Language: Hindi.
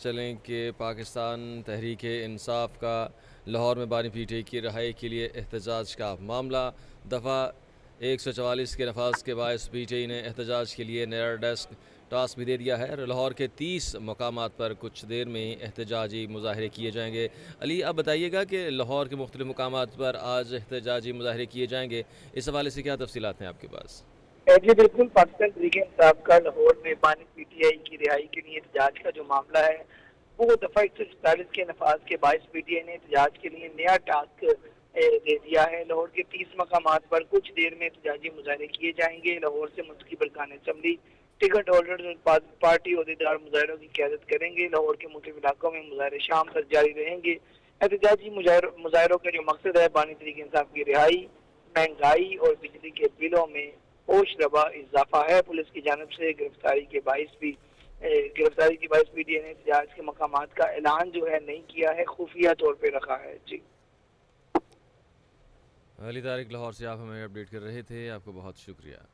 चलें कि पाकिस्तान तहरीक इंसाफ का लाहौर में बानी पीटे की रहाई के लिए एहतजाज का मामला। दफ़ा एक सौ चवालीस के नफाज के बायस पी टी ने एहतजाज के लिए नया डेस्क टास्क भी दे दिया है। लाहौर के तीस मकाम पर कुछ देर में ही एहतजाजी मुजाहरे किए जाएँगे। अली, आप बताइएगा कि लाहौर के मुख्तु मकाम पर आज एहतजाजी मुजाहरे किए जाएँगे। इस हवाले से क्या तफसी हैं आपके पास? जी बिल्कुल पाकिस्तान तरीके इंसाफ का लाहौर में बानी पी टी आई की रिहाई के लिए एहतजाज का जो मामला है, वो दफ़ा एक सौ सैतालीस के नफाज के बाईस पी टी आई ने एहतजाज के लिए नया टास्क दे दिया है। लाहौर के तीस मकाम पर कुछ देर में एहतजाजी मुजाहरे किए जाएँगे। लाहौर से मुंतखब बरकान असम्बली, टिकट होल्डर पार्टी अहदेदार मुजाहरों की क्यादत करेंगे। लाहौर के मुख्य इलाकों में मुजाहरे शाम तक जारी रहेंगे। एहतजाजी मुजाहरों का जो मकसद है, बानी तरीके इंसाफ की रिहाई, महँगाई और बिजली के बिलों में होश इजाफा है पुलिस की जानब से। गिरफ्तारी के बायस भी गिरफ्तारी के बायस भी डी ने एहतजाज के मकाम का ऐलान जो है नहीं किया है, खुफिया तौर पर रखा है। जी। अली तारिक लाहौर से आप हमें अपडेट कर रहे थे। आपको बहुत शुक्रिया।